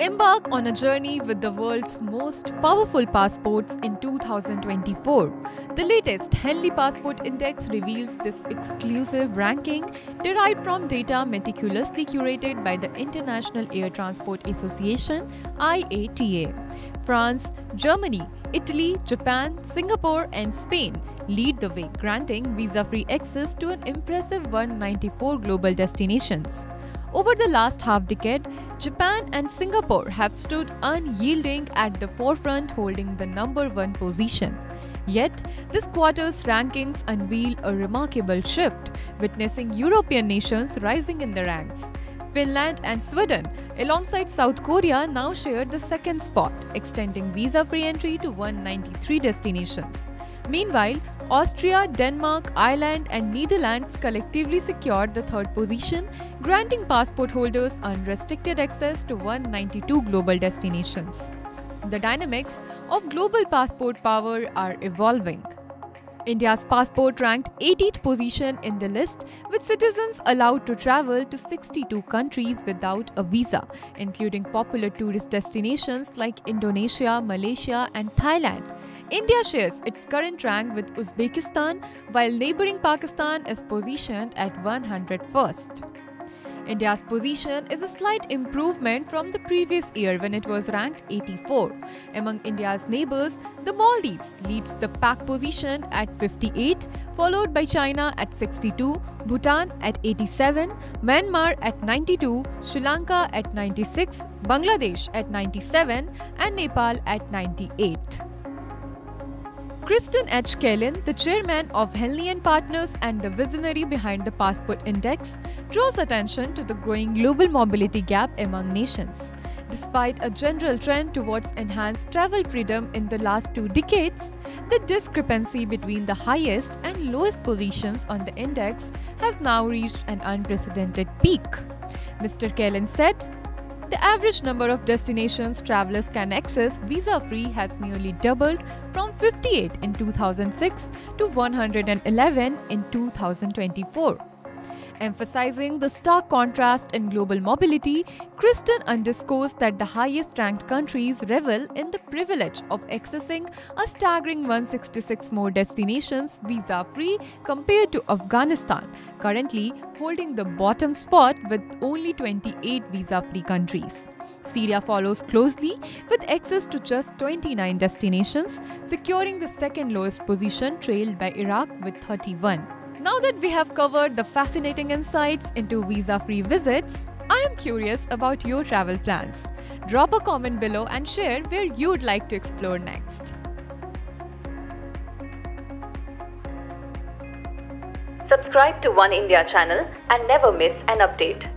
Embark on a journey with the world's most powerful passports in 2024. The latest Henley Passport Index reveals this exclusive ranking derived from data meticulously curated by the International Air Transport Association IATA. France, Germany, Italy, Japan, Singapore, and Spain lead the way, granting visa free access to an impressive 194 global destinations. Over the last half decade, Japan and Singapore have stood unyielding at the forefront, holding the number one position. Yet, this quarter's rankings unveil a remarkable shift, witnessing European nations rising in the ranks. Finland and Sweden, alongside South Korea, now share the second spot, extending visa free entry to 193 destinations. Meanwhile, Austria, Denmark, Ireland, and Netherlands collectively secured the third position, granting passport holders unrestricted access to 192 global destinations. The dynamics of global passport power are evolving. India's passport ranked 18th position in the list, with citizens allowed to travel to 62 countries without a visa, including popular tourist destinations like Indonesia, Malaysia, and Thailand. India shares its current rank with Uzbekistan, while neighboring Pakistan is positioned at 101st. India's position is a slight improvement from the previous year when it was ranked 84. Among India's neighbors, the Maldives leads the pack position at 58, followed by China at 62, Bhutan at 87, Myanmar at 92, Sri Lanka at 96, Bangladesh at 97, and Nepal at 98. Christian H. Kaelin, the chairman of Henley & Partners and the visionary behind the Passport Index, draws attention to the growing global mobility gap among nations. Despite a general trend towards enhanced travel freedom in the last two decades, the discrepancy between the highest and lowest positions on the index has now reached an unprecedented peak. Mr. Kaelin said, the average number of destinations travelers can access visa-free has nearly doubled from 58 in 2006 to 111 in 2024. Emphasizing the stark contrast in global mobility, Christian underscores that the highest ranked countries revel in the privilege of accessing a staggering 166 more destinations visa free compared to Afghanistan, currently holding the bottom spot with only 28 visa free countries. Syria follows closely with access to just 29 destinations, securing the second lowest position, trailed by Iraq with 31. Now that we have covered the fascinating insights into visa free visits, I am curious about your travel plans. Drop a comment below and share where you'd like to explore next. Subscribe to Oneindia channel and never miss an update.